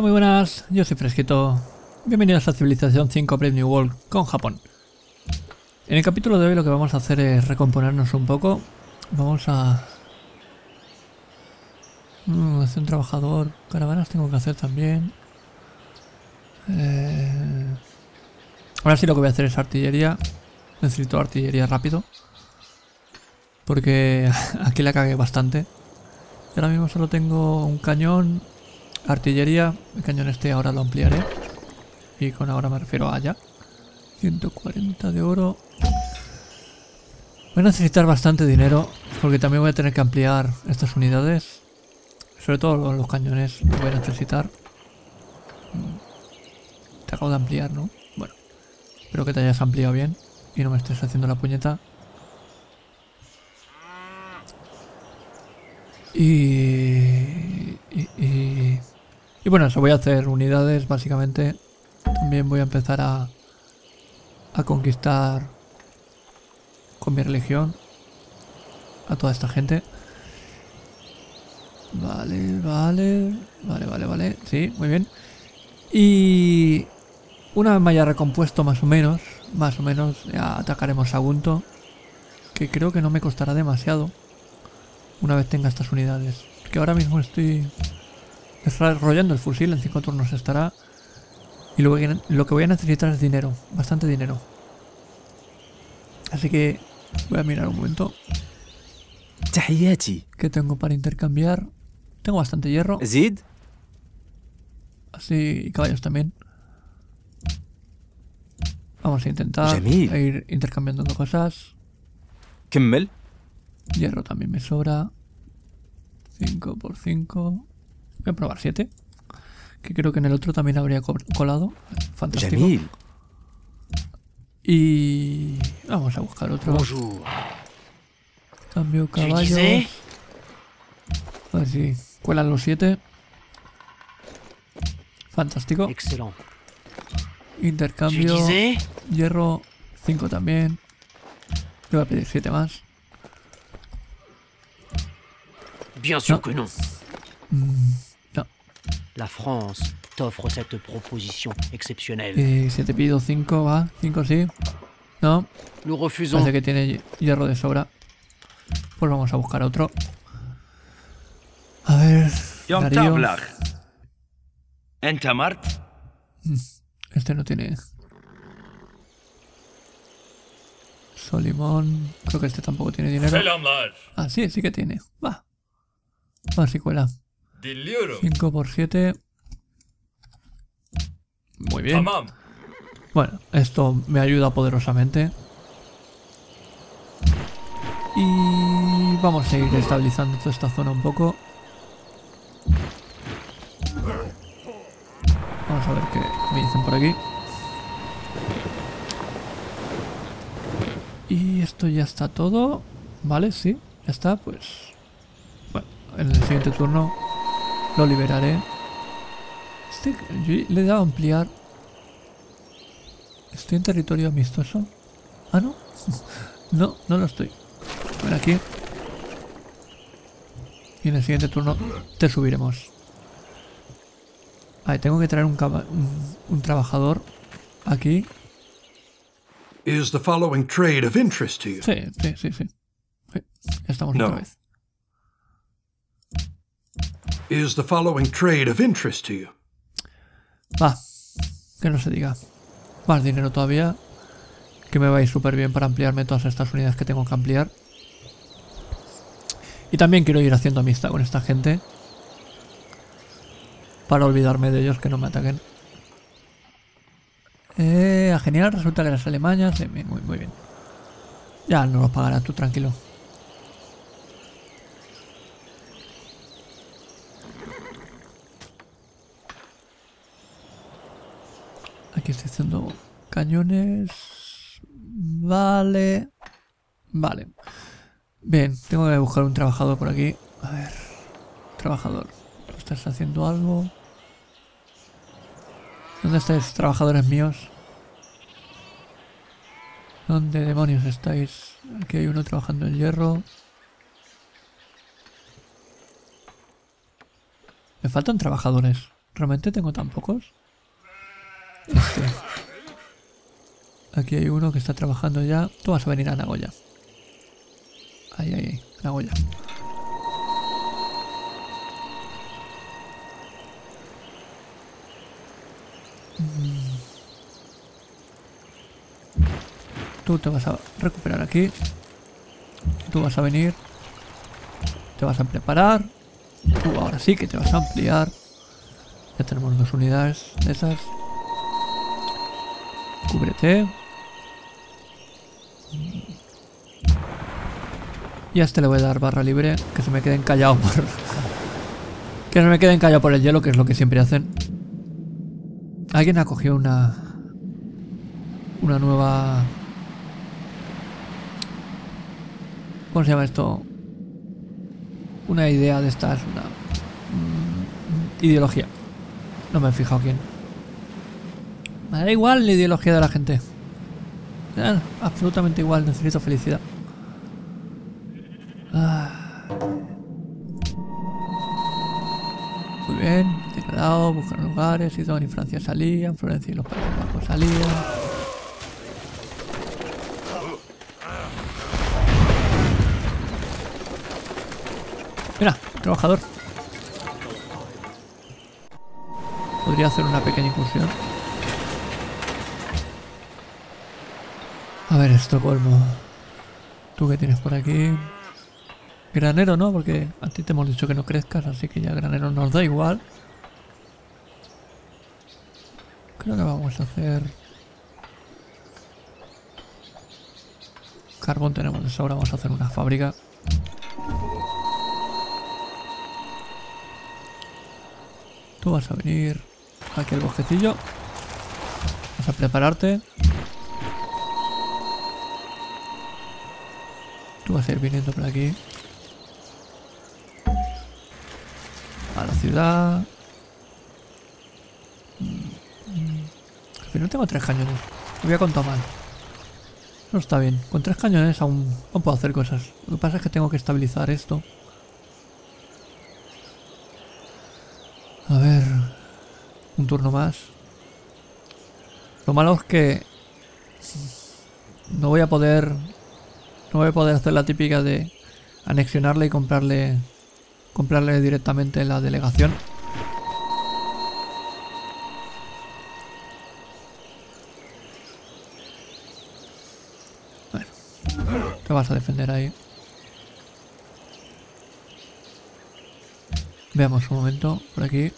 Muy buenas, yo soy Fresquito. Bienvenidos a Civilización 5 Brave New World con Japón. En el capítulo de hoy lo que vamos a hacer es recomponernos un poco. Vamos a... Mm, hacer un trabajador. Caravanas tengo que hacer también. Eh, Ahora sí lo que voy a hacer es artillería. Necesito artillería rápido. Porque aquí la cagué bastante. Ahora mismo solo tengo un cañón, artillería. El cañón este ahora lo ampliaré. Y con ahora me refiero a allá. 140 de oro. Voy a necesitar bastante dinero. Porque también voy a tener que ampliar estas unidades. Sobre todo los cañones lo voy a necesitar. Te acabo de ampliar, ¿no? Bueno. Espero que te hayas ampliado bien. Y no me estés haciendo la puñeta. Y, y, bueno, eso voy a hacer unidades básicamente. También voy a empezar a, conquistar con mi religión a toda esta gente. Vale, vale, vale, vale, vale. Sí, muy bien. Y una vez me haya recompuesto más o menos, más o menos, ya atacaremos a Gunto. Que creo que no me costará demasiado una vez tenga estas unidades. Que ahora mismo estoy Desarrollando el fusil en 5 turnos estará. Y lo que, lo que voy a necesitar es dinero, bastante dinero. Así que voy a mirar un momento. ¿Qué tengo para intercambiar? Tengo bastante hierro. ¿Zid? Así, caballos también. Vamos a intentar ir intercambiando cosas. Hierro también me sobra. 5 por 5. Voy a probar 7. Que creo que en el otro también habría colado. Fantástico. Y vamos a buscar otro. Bonjour. Cambio caballo. Eh. Así. Cuelan los 7. Fantástico. Excelente. Intercambio. Eh. Hierro 5 también. Le voy a pedir 7 más. Bien sûr que no. Mm. La France t'offre cette proposition exceptionnelle. Y si te pido 5, va. 5 sí. No. Lo refuso. Parece que tiene hierro de sobra. Pues vamos a buscar otro. A ver. Darío. Entamart. Mm, este no tiene. Solimón. Creo que este tampoco tiene dinero. Ah, sí, sí que tiene. Va. A ver si cuela. Dinliyorum. 5 por 7. Muy bien. Bueno, esto me ayuda poderosamente. Y vamos a ir estabilizando toda esta zona un poco. Vamos a ver qué me dicen por aquí. Y esto ya está todo. Vale, sí, ya está, pues... Bueno, en el siguiente turno lo liberaré. Este, yo le he dado a ampliar ¿Estoy en territorio amistoso? Ah, no. no, no lo estoy. Ven aquí. Y en el siguiente turno te subiremos. Vale, tengo que traer un, caba- un, un trabajador aquí. Is the following trade of interest to you? Sí, sí, sí, sí. Sí, Ya estamos No. otra vez. Is the following trade of interest to you? Va, que no se diga. Más dinero todavía. Que me va súper bien para ampliarme todas estas unidades que tengo que ampliar. Y también quiero ir haciendo amistad con esta gente. Para olvidarme de ellos que no me ataquen. Eh, a genial, resulta que las alemañas... sí, muy, muy bien. Ya no los pagarás tú, tranquilo. Aquí estoy haciendo cañones. Vale. Vale. Bien, tengo que buscar un trabajador por aquí. A ver. Trabajador. ¿Tú estás haciendo algo? ¿Dónde estáis, trabajadores míos? ¿Dónde demonios estáis? Aquí hay uno trabajando en hierro. Me faltan trabajadores. ¿Realmente tengo tan pocos? Aquí hay uno que está trabajando ya. Tú vas a venir a Nagoya. Ahí, ahí, ahí. Nagoya. Mm. Tú te vas a recuperar aquí. Tú vas a venir. Te vas a preparar. Tú ahora sí que te vas a ampliar. Ya tenemos dos unidades de esas. Cúbrete. Y a este le voy a dar barra libre. Que se me queden callados por... que se me queden callados por el hielo, que es lo que siempre hacen. Alguien ha cogido una... Una nueva... ¿Cómo se llama esto? Una idea de estas, una... mm, ideología. No me he fijado quién. Me da igual la ideología de la gente. Absolutamente igual, necesito felicidad. Ah. Muy bien, declarado, buscar lugares, Sidón y Francia salían, Florencia y los Países Bajos salían. Mira, trabajador. Podría hacer una pequeña incursión. Ver, Estocolmo. ¿Tú qué tienes por aquí? Granero no, porque a ti te hemos dicho que no crezcas, así que ya granero nos da igual. Creo que vamos a hacer... Carbón tenemos de sobra, vamos a hacer una fábrica. Tú vas a venir aquí al bosquecillo. Vas a prepararte. Tú a ir viniendo por aquí. A la ciudad. Al final tengo tres cañones. Me había contado mal. No está bien. Con tres cañones aún, aún puedo hacer cosas. Lo que pasa es que tengo que estabilizar esto. A ver. Un turno más. Lo malo es que... No voy a poder... No voy a poder hacer la típica de anexionarle y comprarle... Comprarle directamente la delegación. Bueno. Te vas a defender ahí. Veamos un momento por aquí.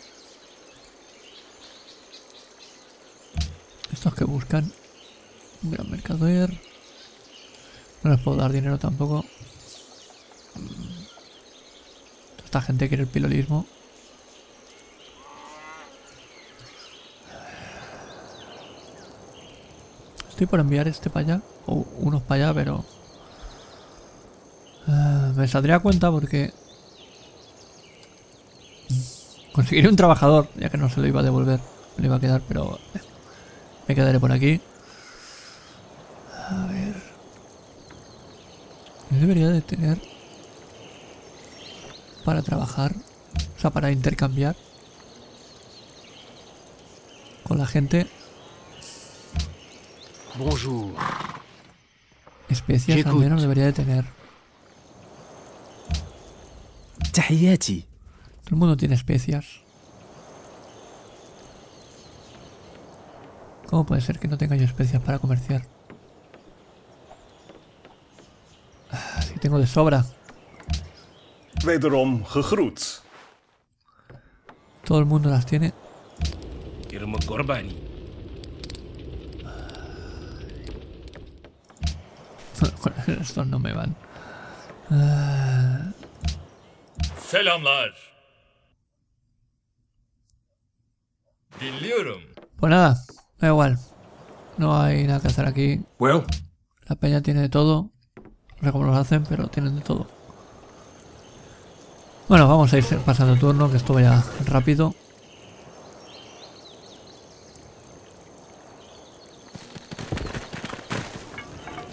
Estos que buscan. Un gran mercader. No les puedo dar dinero tampoco. Esta gente quiere el pilolismo. Estoy por enviar este para allá. O unos para allá, pero... Ah, me saldría a cuenta porque... Conseguiré un trabajador, ya que no se lo iba a devolver. Me lo iba a quedar, pero... eh, Me quedaré por aquí. A ver... Yo debería de tener para trabajar, o sea, para intercambiar con la gente. Bonjour. Especias al menos debería de tener. Todo el mundo tiene especias. ¿Cómo puede ser que no tenga yo especias para comerciar? Tengo de sobra. Wederom gegroet. Todo el mundo las tiene. Estos no me van. Ah, Selamlar. Pues nada, da igual. No hay nada que hacer aquí. Well, La peña tiene de todo. No sé cómo lo hacen, pero tienen de todo. Bueno, vamos a ir pasando turno, que esto vaya rápido.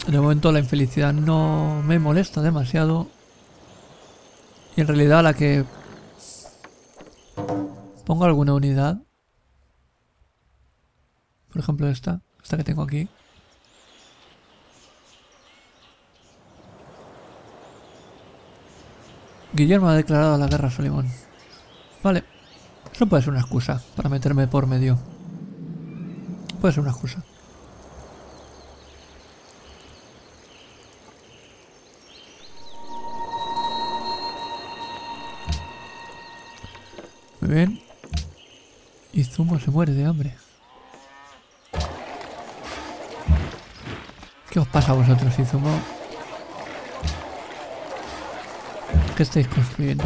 De momento la infelicidad no me molesta demasiado. Y en realidad la que Pongo alguna unidad. Por ejemplo esta. Esta que tengo aquí. Guillermo ha declarado la guerra a Solimón. Vale. Eso puede ser una excusa para meterme por medio. Puede ser una excusa. Muy bien. Y Zumo se muere de hambre. ¿Qué os pasa a vosotros, Izumo? ¿Qué estáis construyendo?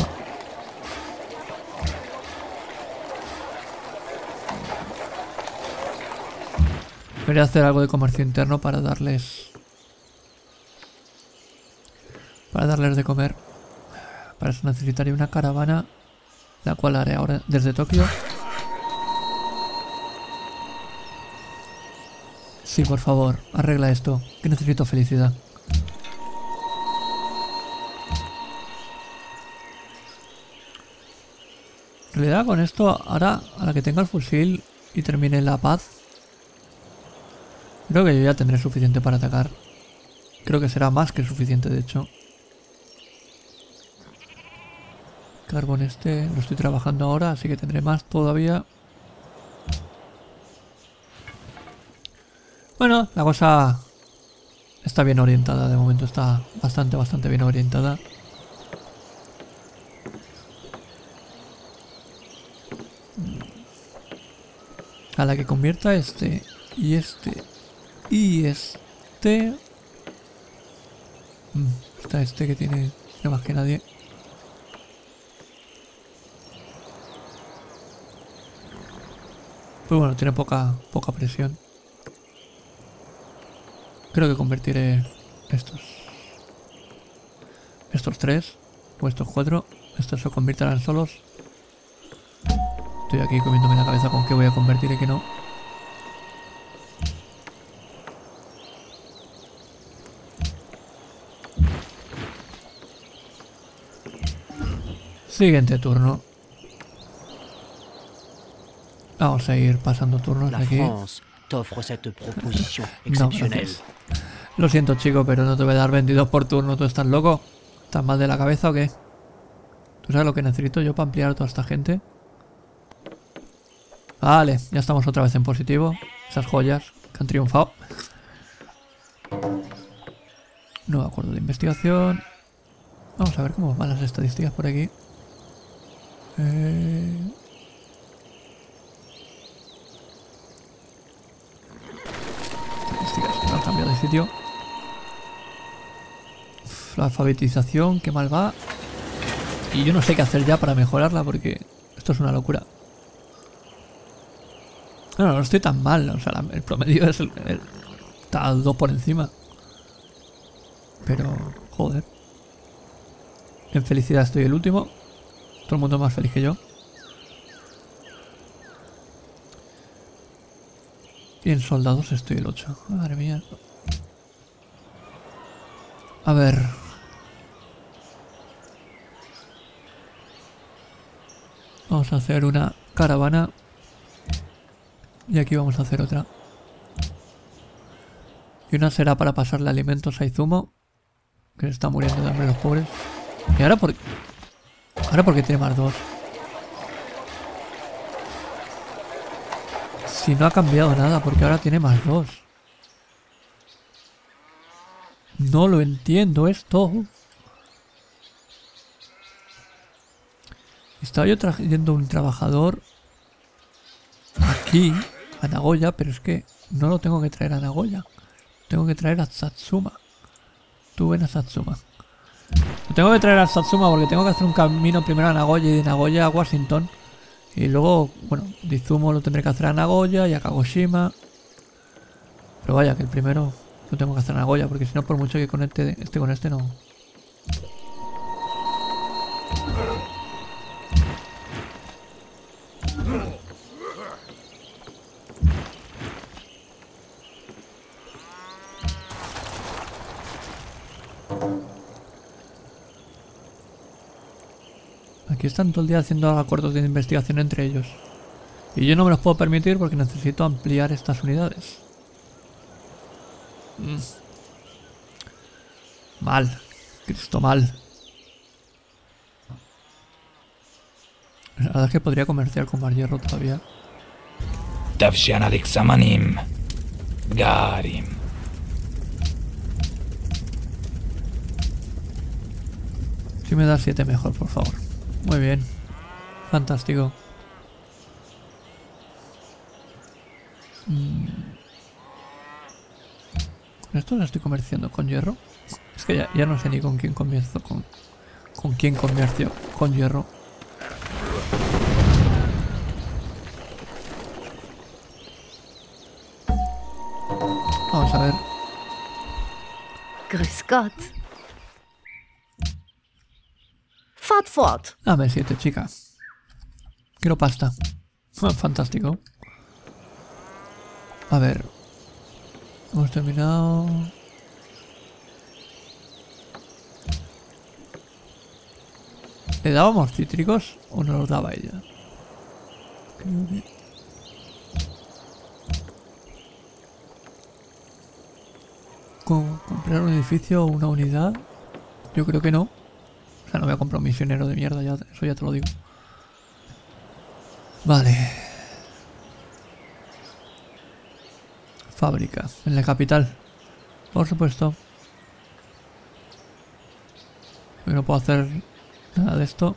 Debería hacer algo de comercio interno para darles... Para darles de comer. Para eso necesitaría una caravana, la cual haré ahora desde Tokio. Sí, por favor, arregla esto, que necesito felicidad. En realidad con esto, ahora a la que tenga el fusil y termine la paz, creo que yo ya tendré suficiente para atacar. Creo que será más que suficiente, de hecho. Carbón este, lo estoy trabajando ahora, así que tendré más todavía. Bueno, la cosa está bien orientada, de momento está bastante, bastante bien orientada. A la que convierta este y este y este... Mm, Está este que tiene no más que nadie. Pues bueno, tiene poca, poca presión. Creo que convertiré estos. Estos tres. O estos cuatro. Estos se convertirán solos. Estoy aquí comiéndome la cabeza con qué voy a convertir y qué no. Siguiente turno. Vamos a ir pasando turnos La aquí. Cette proposition No, exceptionnelle. Lo siento, chico, pero no te voy a dar 22 por turno. ¿Tú estás loco? ¿Estás mal de la cabeza o qué? ¿Tú sabes lo que necesito yo para ampliar a toda esta gente? Vale, ya estamos otra vez en positivo. Esas joyas que han triunfado. Nuevo acuerdo de investigación. Vamos a ver cómo van las estadísticas por aquí. Eh... Estadísticas, no han cambiado de sitio. La alfabetización, qué mal va. Y yo no sé qué hacer ya para mejorarla porque esto es una locura. No, no, estoy tan mal. O sea, el promedio es el, el- está dos por encima. Pero, joder. En felicidad estoy el último. Todo el mundo más feliz que yo. Y en soldados estoy el 8. Madre mía. A ver. Vamos a hacer una caravana. Y aquí vamos a hacer otra. Y una será para pasarle alimentos a Izumo. Que se está muriendo de hambre los pobres. Y ahora por... Ahora porque tiene más dos. Si no ha cambiado nada, porque ahora tiene más dos. No lo entiendo esto. Estaba yo trayendo un trabajador aquí, a Nagoya, pero es que no lo tengo que traer a Nagoya. Tengo que traer a Satsuma. Tú ven a Satsuma. Lo tengo que traer a Satsuma porque tengo que hacer un camino primero a Nagoya y de Nagoya a Washington. Y luego, bueno, de lo tendré que hacer a Nagoya y a Kagoshima. Pero vaya, que el primero lo tengo que hacer a Nagoya porque si no, por mucho que conecte este con este, no. Aquí están todo el día haciendo acuerdos de investigación entre ellos. Y yo no me los puedo permitir porque necesito ampliar estas unidades. Mm. Mal. Cristo mal. La verdad es que podría comerciar con más hierro todavía. Garim. Si me das 7 mejor, por favor. Muy bien. Fantástico. Mm. ¿Con esto lo estoy comerciando con hierro? Es que ya, no sé ni con quién comercio con, con quién comercio con hierro. Vamos a ver. Grüß Gott. Fahrt fort. Dame 7, chica. Quiero pasta. Ah, Fantástico. A ver. Hemos terminado. ¿Le dábamos cítricos o no los daba ella? Creo que... Comprar un edificio o una unidad. Yo creo que no. No voy a comprar un misionero de mierda, ya, eso ya te lo digo. Vale. Fábrica, en la capital. Por supuesto. Yo no puedo hacer nada de esto.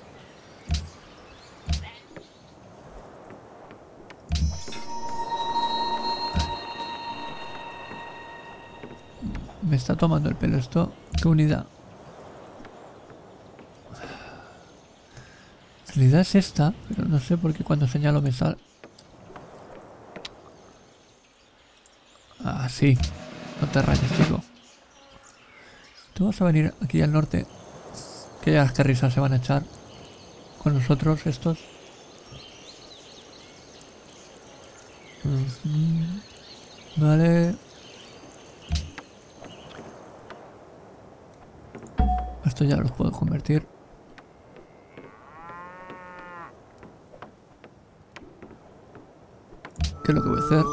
Me está tomando el pelo esto. ¿Qué unidad? En realidad es esta, pero no sé por qué cuando señalo me sale. Ah, sí. No te rayes, chico. Tú vas a venir aquí al norte. Que ya las que risas se van a echar. Con nosotros estos. Ujú. Vale. Esto ya los puedo convertir. ¿Qué es lo que voy a hacer?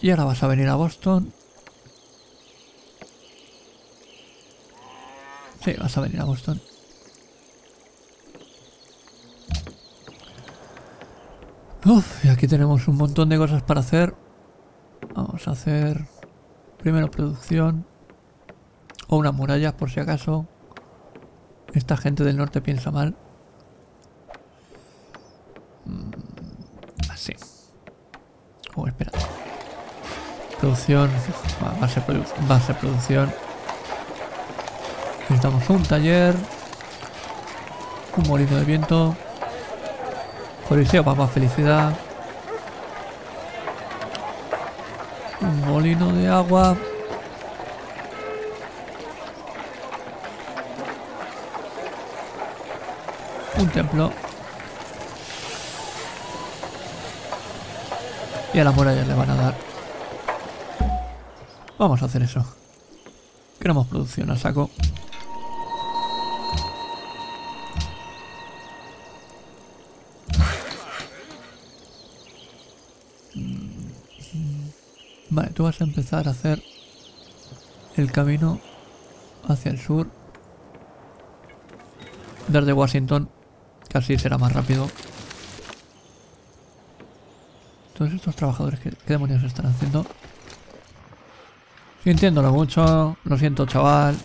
Y ahora vas a venir a Boston. Sí, vas a venir a Boston. Uf, y aquí tenemos un montón de cosas para hacer. Vamos a hacer primero producción. O una muralla, por si acaso. Esta gente del norte piensa mal. Mm, Así. Oh, espera. Ser produ- producción. Necesitamos un taller. Un molino de viento. Coliseo para felicidad. Un molino de agua. Un templo. Y a las murallas le van a dar. Vamos a hacer eso. Queremos producción a saco. Vale, tú vas a empezar a hacer el camino hacia el sur. Desde Washington, que así será más rápido. Todos estos trabajadores, ¿qué, qué demonios están haciendo? Sintiéndolo mucho, lo siento chaval.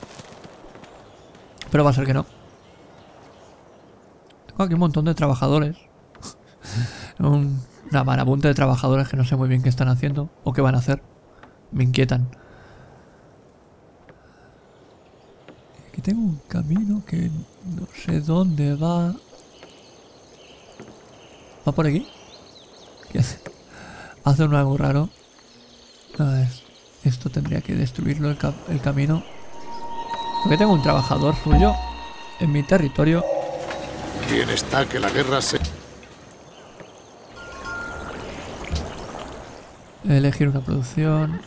Pero va a ser que no. Tengo aquí un montón de trabajadores. Un- una marabunta de trabajadores que no sé muy bien qué están haciendo o qué van a hacer. Me inquietan. Aquí tengo un camino que no sé dónde va. ¿Va por aquí? ¿Qué hace? Hace un algo raro. A ver, esto tendría que destruirlo el, ca- el camino. Porque tengo un trabajador suyo en mi territorio. ¿Quién está que la guerra se... Elegir una producción.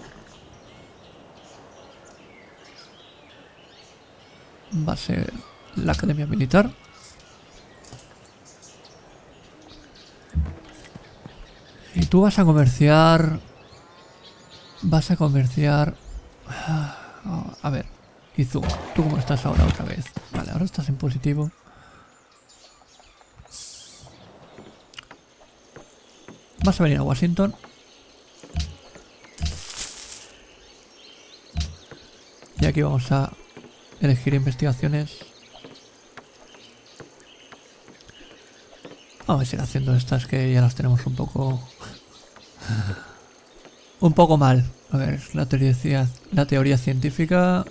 va a ser la Academia Militar. Y tú vas a comerciar... Vas a comerciar... ah, A ver, Izu, ¿tú cómo estás ahora otra vez? Vale, ahora estás en positivo. Vas a venir a Washington. Y aquí vamos a elegir investigaciones. Vamos a ir haciendo estas que ya las tenemos un poco... un poco mal. A ver, la teoría, la teoría científica...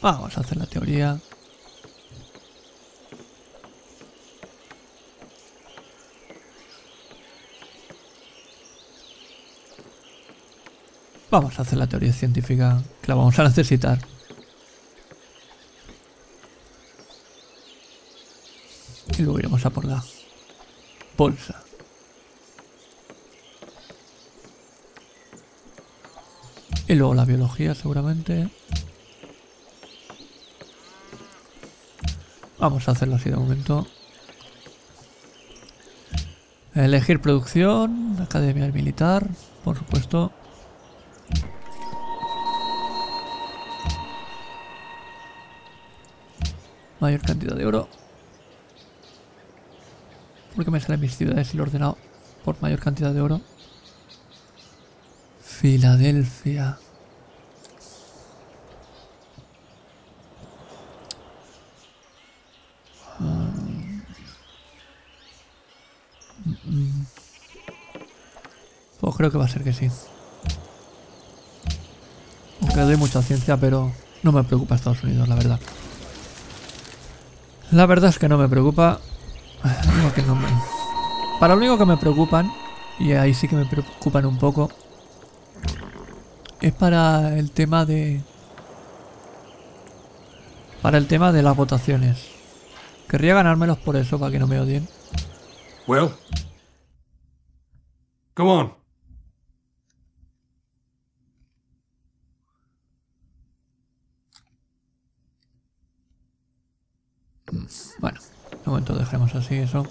Vamos a hacer la teoría. Vamos a hacer la teoría científica, que la vamos a necesitar. Y luego iremos a por la bolsa. Y luego la biología seguramente. Vamos a hacerlo así de momento. Elegir producción, academia militar, por supuesto. Mayor cantidad de oro. ¿Por qué me salen mis ciudades y lo he ordenado por mayor cantidad de oro? Filadelfia. Pues creo que va a ser que sí. Aunque doy mucha ciencia, pero no me preocupa Estados Unidos, la verdad. La verdad es que no me preocupa. Me- Para lo único que me preocupan, y ahí sí que me preocupan un poco, es para el tema de... Para el tema de las votaciones. Querría ganármelos por eso, para que no me odien. Well? Go on. Bueno, de momento dejaremos así eso.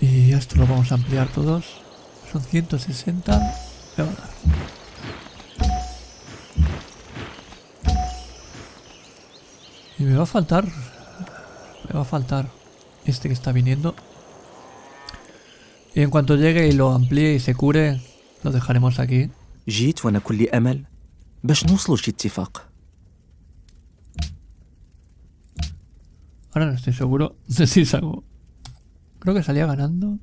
Y esto lo vamos a ampliar todos. Son 160. Me va a dar. Y me va a faltar... Me va a faltar este que está viniendo. Y en cuanto llegue y lo amplíe y se cure, lo dejaremos aquí. جيت وانا كلي امل باش نوصلوا لشي اتفاق Ahora no estoy seguro de si salgo. Creo que salía ganando.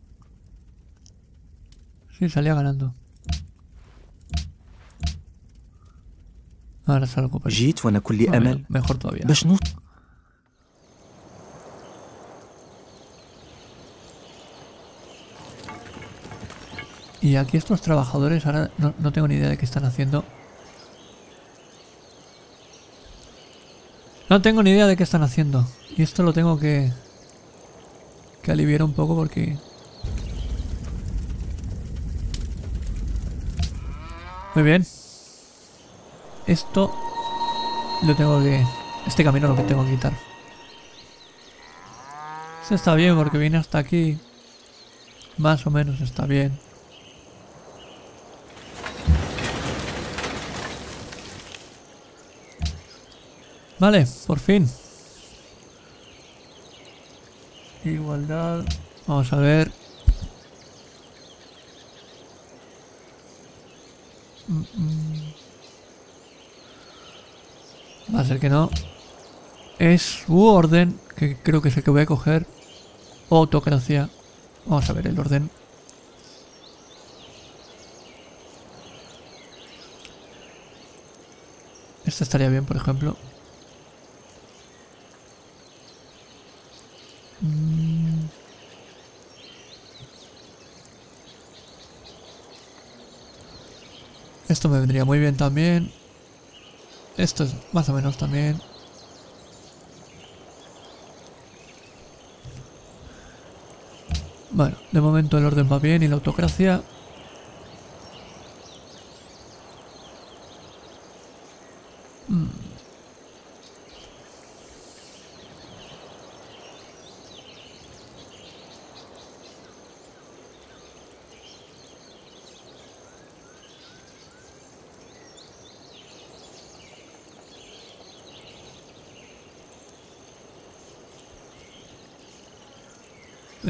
Sí, salía ganando. Ahora salgo por mejor todavía. Y aquí estos trabajadores, ahora no, no, tengo ni idea de qué están haciendo. No tengo ni idea de qué están haciendo. Y esto lo tengo que... Que aliviar un poco porque... Muy bien. Esto... Lo tengo que... Este camino lo que tengo que quitar. Este está bien porque viene hasta aquí. Más o menos está bien. Vale, por fin. Igualdad. Vamos a ver. Mm, mm. Va a ser que no. Es u orden, que creo que es el que voy a coger. Autocracia. Vamos a ver el orden. Este estaría bien, por ejemplo. Esto me vendría muy bien también. Esto es más o menos también. Bueno, de momento el orden va bien y la autocracia.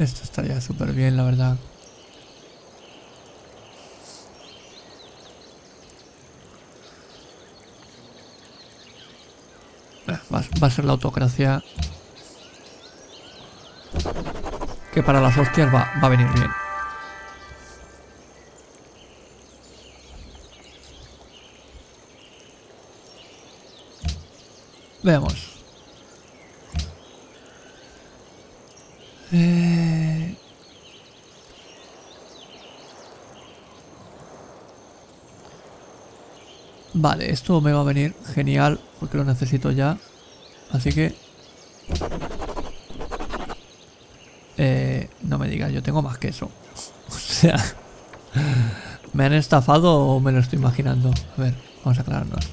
Esto estaría súper bien, la verdad. Va, va a ser la autocracia. Que para las hostias va, va a venir bien. Veamos. Eh, Esto me va a venir genial porque lo necesito ya. Así que... Eh, no me digas, yo tengo más que eso. O sea... ¿Me han estafado o me lo estoy imaginando? A ver, vamos a aclararnos.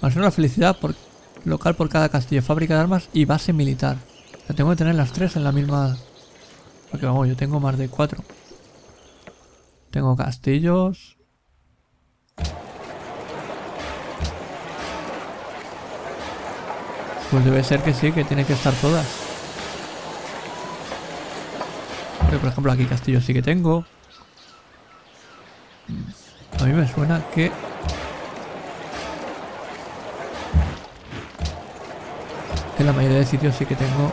Ser una felicidad por local por cada castillo, fábrica de armas y base militar. Tengo que tener las tres en la misma... Porque vamos, yo tengo más de cuatro. Tengo castillos. Pues debe ser que sí, que tiene que estar todas. Por ejemplo, aquí castillos sí que tengo. A mí me suena que... En la mayoría de sitios sí que tengo...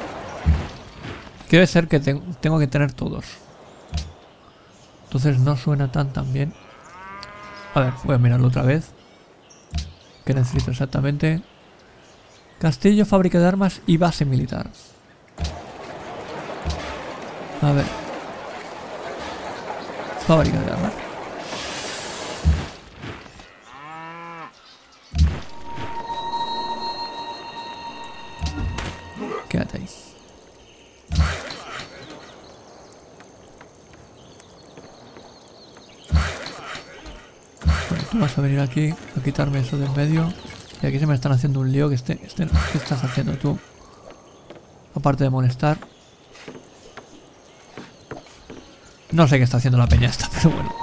Que debe ser que ten- tengo que tener todos. Entonces no suena tan tan bien. A ver, voy a mirarlo otra vez. ¿Qué necesito exactamente? Castillo, fábrica de armas y base militar. A ver. Fábrica de armas. Vas a venir aquí a quitarme eso de en medio. Y aquí se me están haciendo un lío que este, este, ¿qué estás haciendo tú? Aparte de molestar. No sé qué está haciendo la peña esta, pero bueno.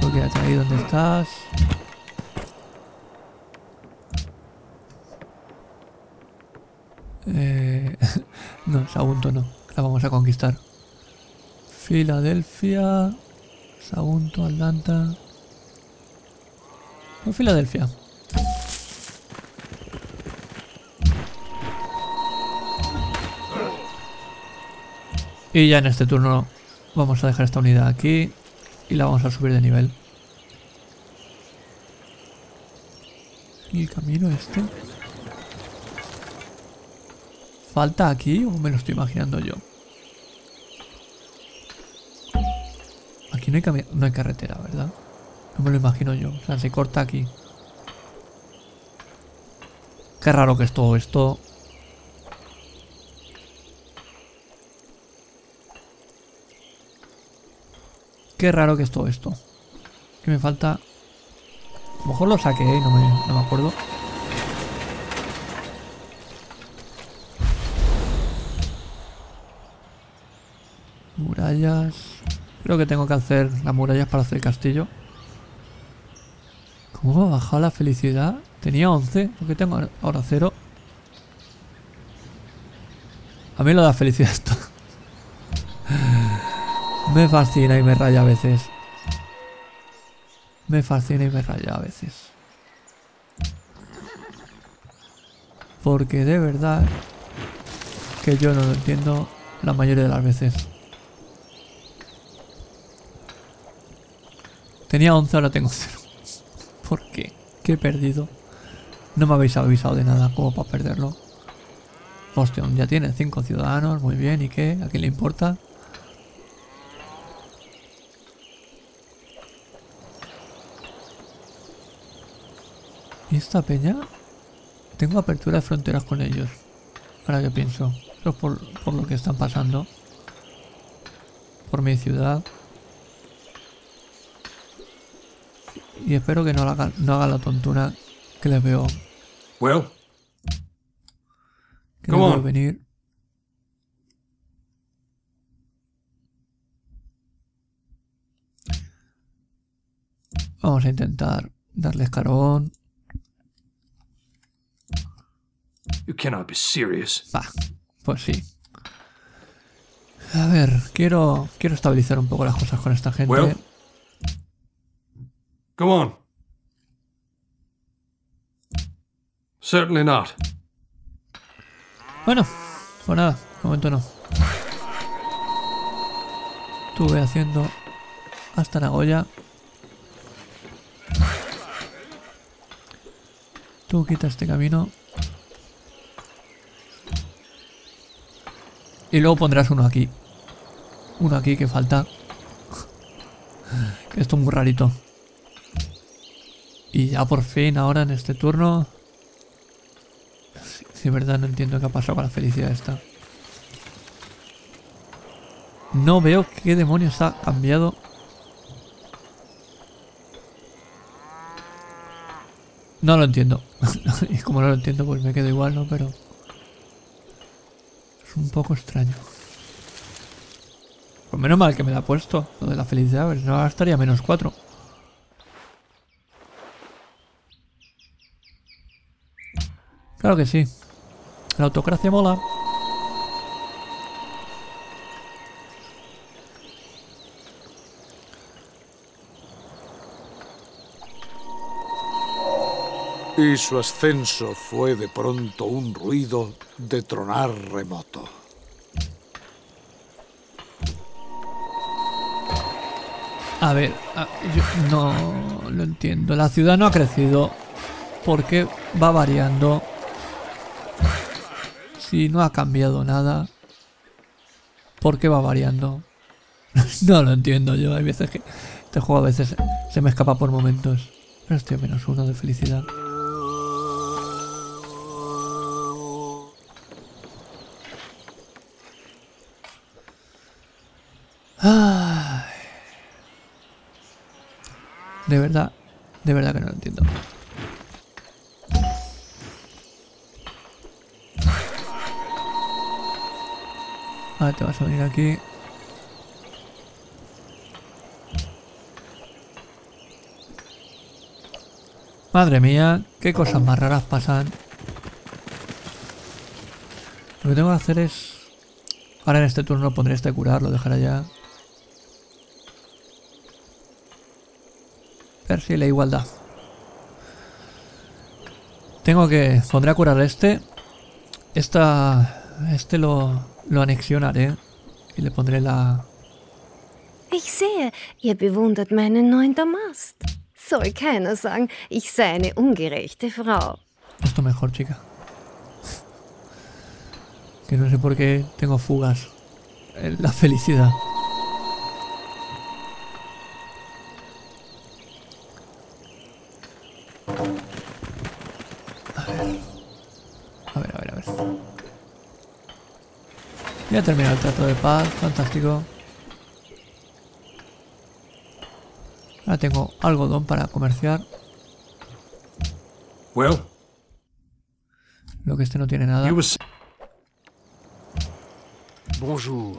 Tú quédate ahí donde estás. Eh, no, Sagunto no. La vamos a conquistar. Filadelfia. Sagunto, Atlanta. No, Filadelfia. Y ya en este turno vamos a dejar esta unidad aquí y la vamos a subir de nivel. ¿Y el camino este? ¿Falta aquí o me lo estoy imaginando yo? Aquí no hay, no hay carretera, ¿verdad? No me lo imagino yo. O sea, se corta aquí. Qué raro que es todo esto. Qué raro que es todo esto. Que me falta... A lo mejor lo saqué me, no me acuerdo. Murallas. Creo que tengo que hacer las murallas para hacer el castillo. ¿Cómo ha bajado la felicidad? Tenía 11, lo que tengo ahora 0. A mí lo da felicidad esto. me fascina y me raya a veces. Me fascina y me raya a veces. Porque de verdad que yo no lo entiendo la mayoría de las veces. Tenía 11, ahora tengo 0. ¿Por qué? ¿Qué he perdido? No me habéis avisado de nada como para perderlo. Hostia, ya tiene 5 ciudadanos, muy bien, ¿y qué? ¿A quién le importa? ¿Y esta peña? Tengo apertura de fronteras con ellos. Ahora que pienso. Es por, por lo que están pasando. Por mi ciudad. Y espero que no haga, no haga la tontuna que les veo, Well, que Come les veo on. venir. Vamos a intentar darles carbón. you cannot be serious. Va, pues sí. A ver, quiero, quiero estabilizar un poco las cosas con esta gente. Well. On. Certainly not. Bueno, pues nada, de momento no. Estuve haciendo hasta Nagoya. Tú quita este camino. Y luego pondrás uno aquí. Uno aquí que falta. Esto es muy rarito. Y ya por fin, ahora en este turno. Si verdad no entiendo qué ha pasado con la felicidad esta. No veo qué demonios ha cambiado. No lo entiendo. y como no lo entiendo, pues me quedo igual, ¿no? Pero... Es un poco extraño. Pues menos mal que me la ha puesto, lo de la felicidad, pues no estaría menos 4. Claro que sí. La autocracia mola. Y su ascenso fue de pronto un ruido de tronar remoto. A ver, yo no lo entiendo. La ciudad no ha crecido. ¿Por qué va variando? Si no ha cambiado nada. ¿Por qué va variando? no lo entiendo yo. Hay veces que este juego a veces se me escapa por momentos. Pero estoy a menos uno de felicidad. De verdad, de verdad que no lo entiendo. Ahora te vas a venir aquí. Madre mía, qué cosas más raras pasan. Lo que tengo que hacer es... Ahora en este turno pondré este curar, lo dejaré ya. Si la igualdad. Tengo que... Pondré a curar este. Esta... Este lo, lo anexionaré. Y le pondré la... Ich sehe, ihr bewundert meinen neuen Damast. Soll keiner sagen, ich sei eine ungerechte Frau. Esto mejor, chica. Que no sé por qué tengo fugas. en La felicidad. A ver, a ver, a ver. Ya he terminado el trato de paz, fantástico. Ahora tengo algodón para comerciar. Well, Lo que este no tiene nada. was Bonjour.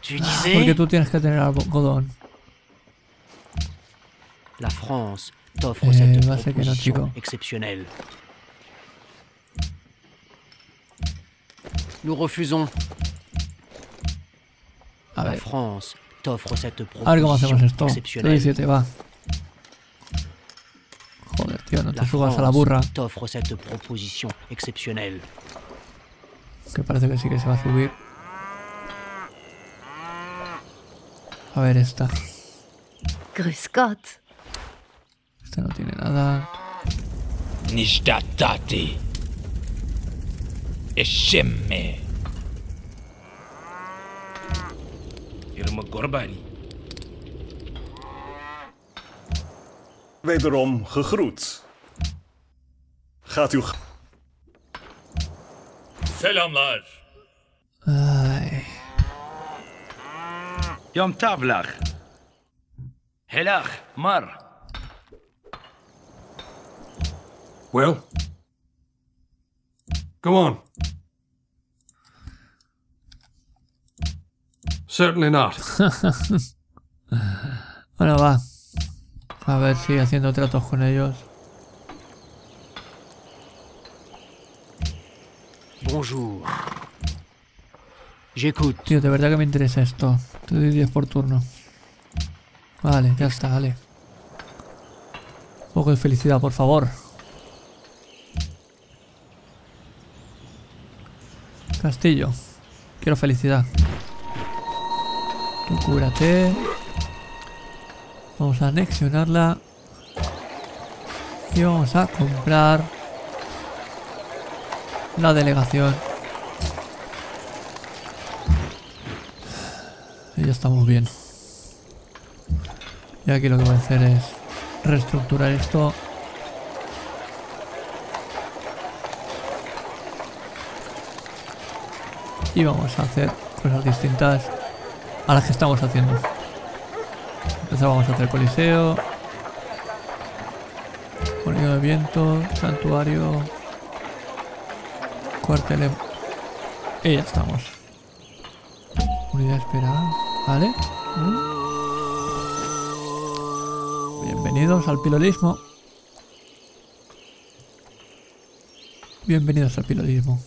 Tu Porque tú tienes que tener algodón. La France t'offre Eh, cette no, proposition chico. exceptionnelle. Nous refusons. A La ver, France t'offre cette a ver cómo hacemos proposition esto. Te doy exceptionnelle. 7, va. Joder, tío, no te La subas a la burra. France t'offre cette proposition exceptionnelle. Que parece que sí que se va a subir. A ver, esta. Grüß Gott. Esta no tiene nada. Nishtatati. Eshemme. Irma Gorbani. Wederom gegroet. Gaat uw Selamlar. Ay, Yom Tavlach. Helach, Mar. Well? Go on. Certainly not. Bueno, va. A ver si haciendo tratos con ellos. Bonjour. J'écoute. Tío, de verdad que me interesa esto. Te doy 10 por turno. Vale, ya está, vale. Un poco de felicidad, por favor. Castillo. Quiero felicidad. Tú cúrate. Vamos a anexionarla. Y vamos a comprar la delegación. Y ya estamos bien. Y aquí lo que voy a hacer es reestructurar esto. Y vamos a hacer cosas distintas a las que estamos haciendo. Empezar vamos a hacer coliseo. Molino de viento, santuario. Cuartel. Y ya estamos. Unidad esperada. Vale. Bienvenidos al pilolismo. Bienvenidos al pilolismo.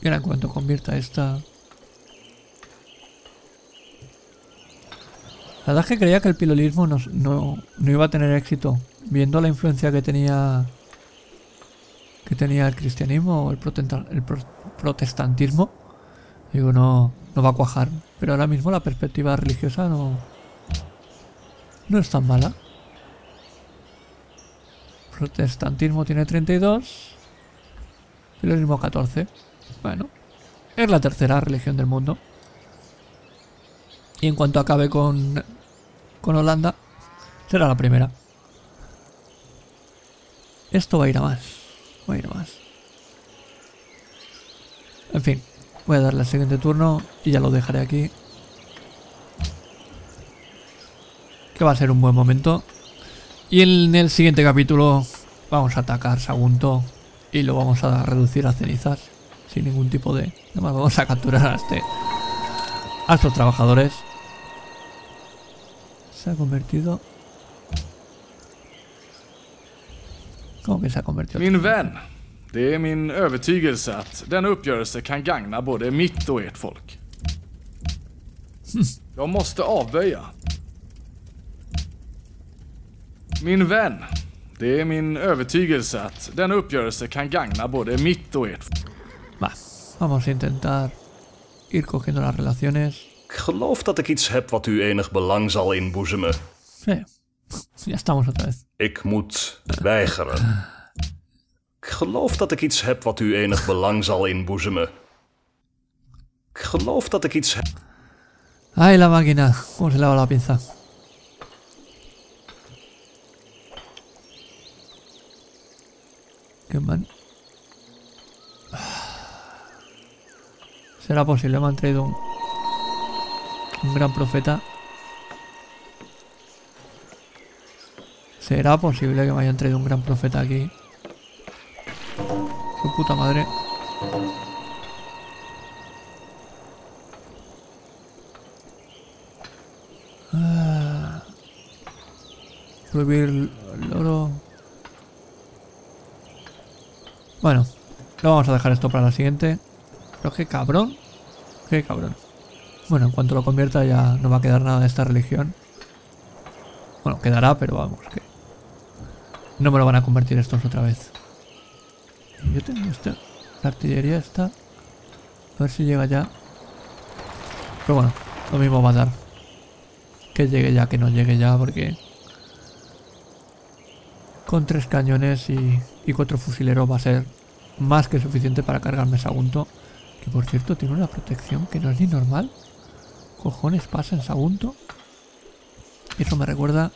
Y ahora en cuanto convierta esta... La verdad es que creía que el pilolismo no, iba a tener éxito. Viendo la influencia que tenía... Que tenía el cristianismo o el, protestantismo. Digo, no, no va a cuajar. Pero ahora mismo la perspectiva religiosa no... No es tan mala. Protestantismo tiene 32. Pilonismo 14. Bueno. Es la tercera religión del mundo. Y en cuanto acabe con, con Holanda, será la primera. Esto va a ir a más. Va a ir a más. En fin, voy a darle al siguiente turno y ya lo dejaré aquí. Que va a ser un buen momento. Y en el siguiente capítulo vamos a atacar Sagunto y lo vamos a reducir a cenizas sin ningún tipo de... Además vamos a capturar a este... A estos trabajadores. Se ha convertido... ¿Cómo que se ha convertido? Min vän, det är min övertygelse att denna uppgörelse kan gagna både mitt och ert folk. Jag måste avböja. Min vän, det är min övertygelse att denna uppgörelse kan gagna både mitt och ert folk. Va, vamos a intentar ir cogiendo las relaciones. Ik geloof dat ik iets heb wat u enig belang zal inboezemen. Sí. Ya estamos otra vez. Ik moet weigeren. Ik geloof dat ik iets heb wat u enig belang zal inboezemen. Ik geloof dat ik iets heb. Ay, la máquina. ¿Cómo se lava la pinza? Qué man. ¿Será posible? Me han traído un, un gran profeta. ¿Será posible que me hayan traído un gran profeta aquí? Su puta madre. Ah. Prohibir el oro. Bueno, lo vamos a dejar esto para la siguiente. Pero qué cabrón. Qué cabrón. Bueno, en cuanto lo convierta ya no va a quedar nada de esta religión. Bueno, quedará, pero vamos, que... No me lo van a convertir estos otra vez. Yo tengo esta... La artillería está... A ver si llega ya. Pero bueno, lo mismo va a dar. Que llegue ya, que no llegue ya, porque... Con tres cañones y, y cuatro fusileros va a ser más que suficiente para cargarme Sagunto. Por cierto tiene una protección que no es ni normal. Cojones pasa en Sagunto. Eso me recuerda...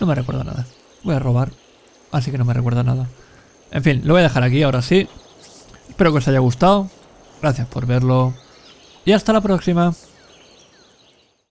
No me recuerda nada. Voy a robar. Así que no me recuerda nada. En fin, lo voy a dejar aquí ahora sí. Espero que os haya gustado. Gracias por verlo. Y hasta la próxima.